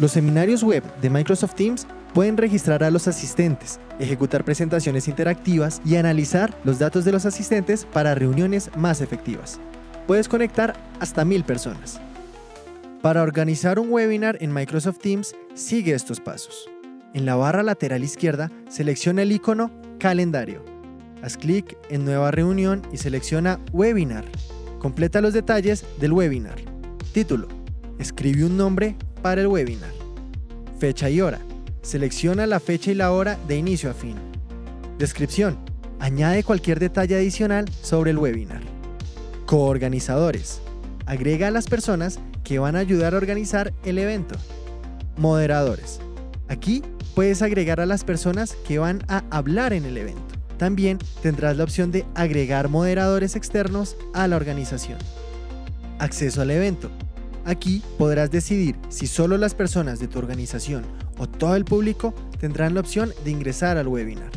Los seminarios web de Microsoft Teams pueden registrar a los asistentes, ejecutar presentaciones interactivas y analizar los datos de los asistentes para reuniones más efectivas. Puedes conectar hasta mil personas. Para organizar un webinar en Microsoft Teams, sigue estos pasos. En la barra lateral izquierda, selecciona el icono Calendario. Haz clic en Nueva reunión y selecciona Webinar. Completa los detalles del webinar. Título. Escribe un nombre para el webinar. Fecha y hora. Selecciona la fecha y la hora de inicio a fin. Descripción. Añade cualquier detalle adicional sobre el webinar. Coorganizadores. Agrega a las personas que van a ayudar a organizar el evento. Moderadores. Aquí puedes agregar a las personas que van a hablar en el evento. También tendrás la opción de agregar moderadores externos a la organización. Acceso al evento. Aquí podrás decidir si solo las personas de tu organización o todo el público tendrán la opción de ingresar al webinar.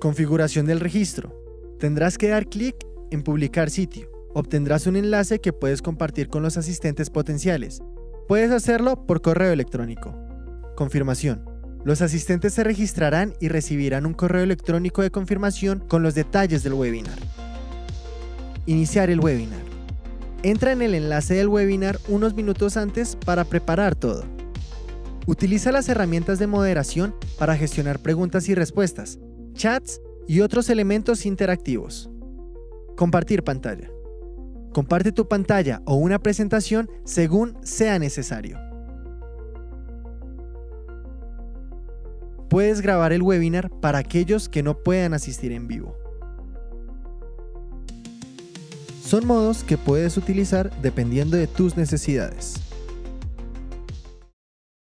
Configuración del registro. Tendrás que dar clic en Publicar sitio. Obtendrás un enlace que puedes compartir con los asistentes potenciales. Puedes hacerlo por correo electrónico. Confirmación. Los asistentes se registrarán y recibirán un correo electrónico de confirmación con los detalles del webinar. Iniciar el webinar. Entra en el enlace del webinar unos minutos antes para preparar todo. Utiliza las herramientas de moderación para gestionar preguntas y respuestas, chats y otros elementos interactivos. Compartir pantalla. Comparte tu pantalla o una presentación según sea necesario. Puedes grabar el webinar para aquellos que no puedan asistir en vivo. Son modos que puedes utilizar dependiendo de tus necesidades.